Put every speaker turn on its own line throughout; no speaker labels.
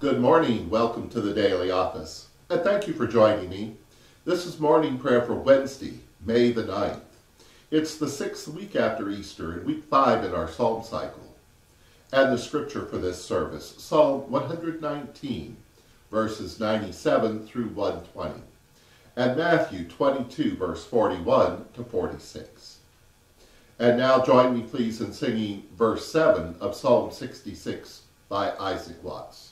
Good morning. Welcome to the Daily Office. And thank you for joining me. This is morning prayer for Wednesday, May the 9th. It's the sixth week after Easter and week five in our psalm cycle. And the scripture for this service, Psalm 119, verses 97 through 120, and Matthew 22, verse 41 to 46. And now join me, please, in singing verse 7 of Psalm 66 by Isaac Watts.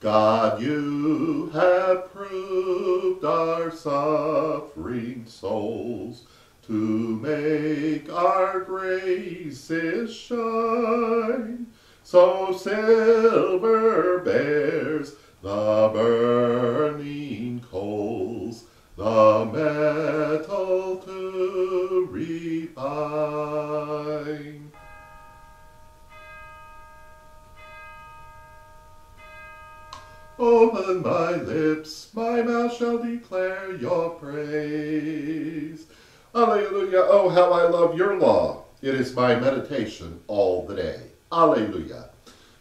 God, you have proved our suffering souls to make our graces shine. So silver bears the burning coals, the metal Open my lips, my mouth shall declare your praise. Alleluia, oh how I love your law. It is my meditation all the day. Alleluia.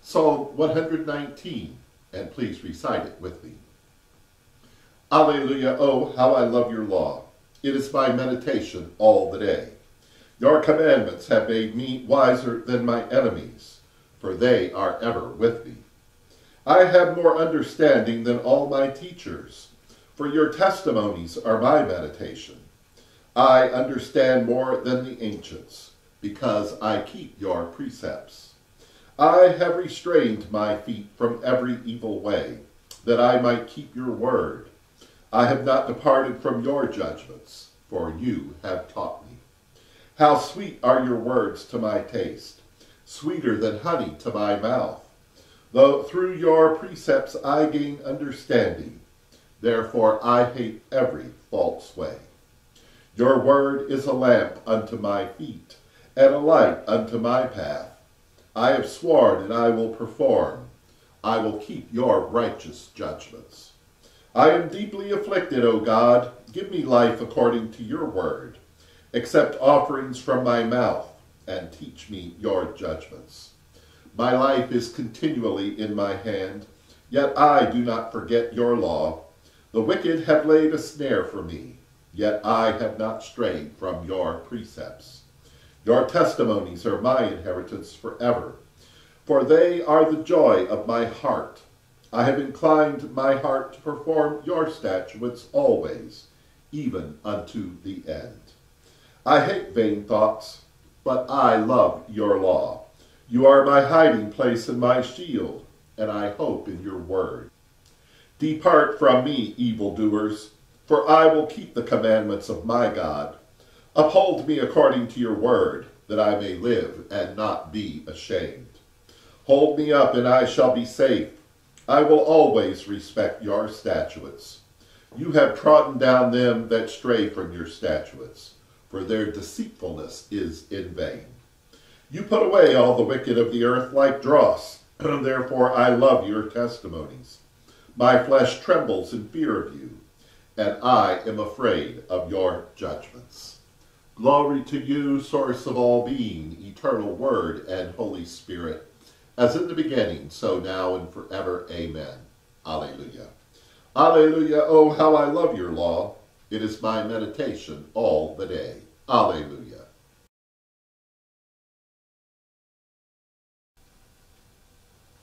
Psalm 119, and please recite it with me. Alleluia, oh how I love your law. It is my meditation all the day. Your commandments have made me wiser than my enemies, for they are ever with me. I have more understanding than all my teachers, for your testimonies are my meditation. I understand more than the ancients, because I keep your precepts. I have restrained my feet from every evil way, that I might keep your word. I have not departed from your judgments, for you have taught me. How sweet are your words to my taste, sweeter than honey to my mouth. Though through your precepts I gain understanding, therefore I hate every false way. Your word is a lamp unto my feet, and a light unto my path. I have sworn, and I will perform. I will keep your righteous judgments. I am deeply afflicted, O God. Give me life according to your word. Accept offerings from my mouth, and teach me your judgments. My life is continually in my hand, yet I do not forget your law. The wicked have laid a snare for me, yet I have not strayed from your precepts. Your testimonies are my inheritance forever, for they are the joy of my heart. I have inclined my heart to perform your statutes always, even unto the end. I hate vain thoughts, but I love your law. You are my hiding place and my shield, and I hope in your word. Depart from me, evildoers, for I will keep the commandments of my God. Uphold me according to your word, that I may live and not be ashamed. Hold me up, and I shall be safe. I will always respect your statutes. You have trodden down them that stray from your statutes, for their deceitfulness is in vain. You put away all the wicked of the earth like dross. Therefore I love your testimonies. My flesh trembles in fear of you, and I am afraid of your judgments. Glory to you, source of all being, eternal word and Holy Spirit, as in the beginning, so now and forever. Amen. Alleluia. Alleluia. Oh, how I love your law. It is my meditation all the day. Alleluia.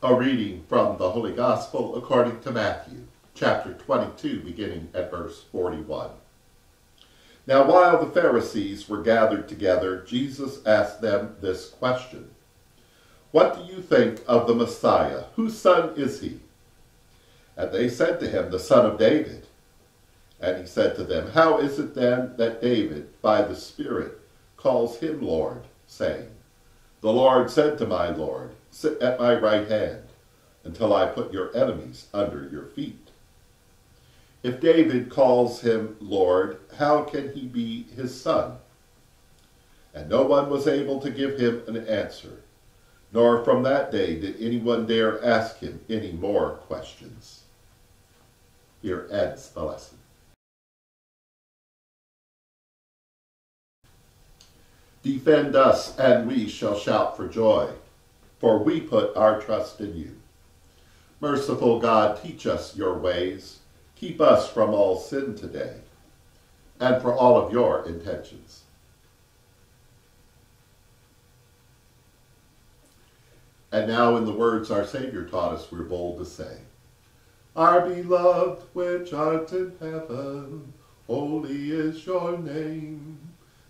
A reading from the Holy Gospel according to Matthew, chapter 22, beginning at verse 41. Now, while the Pharisees were gathered together, Jesus asked them this question What do you think of the Messiah? Whose son is he? And they said to him, The son of David. And he said to them, How is it then that David, by the Spirit, calls him Lord, saying, The Lord said to my Lord, Sit at my right hand until I put your enemies under your feet. If David calls him Lord, how can he be his son? And no one was able to give him an answer, nor from that day did anyone dare ask him any more questions. Here ends the lesson. Defend us, and we shall shout for joy for we put our trust in you. Merciful God, teach us your ways. Keep us from all sin today and for all of your intentions. And now, in the words our Savior taught us, we're bold to say, Our beloved which art in heaven, holy is your name.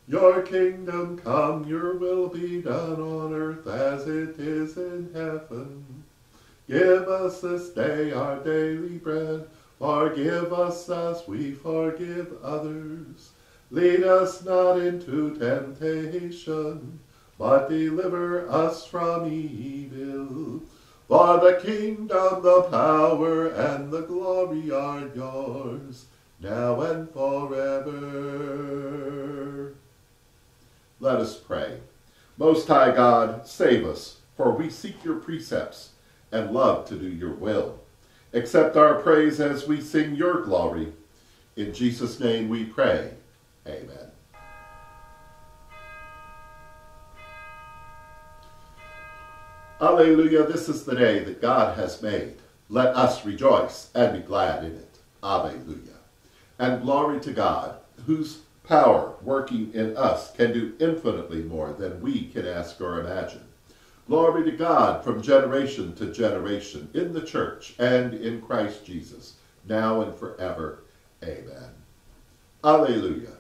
Your kingdom come, your will be done on earth as it is in heaven. Give us this day our daily bread. Forgive us as we forgive others. Lead us not into temptation, but deliver us from evil. For the kingdom, the power, and the glory are yours, now and forever. Let us pray. Most High God, save us, for we seek your precepts and love to do your will. Accept our praise as we sing your glory. In Jesus' name we pray. Amen. Alleluia, this is the day that God has made. Let us rejoice and be glad in it. Alleluia. And glory to God, whose power working in us can do infinitely more than we can ask or imagine. Glory to God from generation to generation in the church and in Christ Jesus, now and forever. Amen. Alleluia.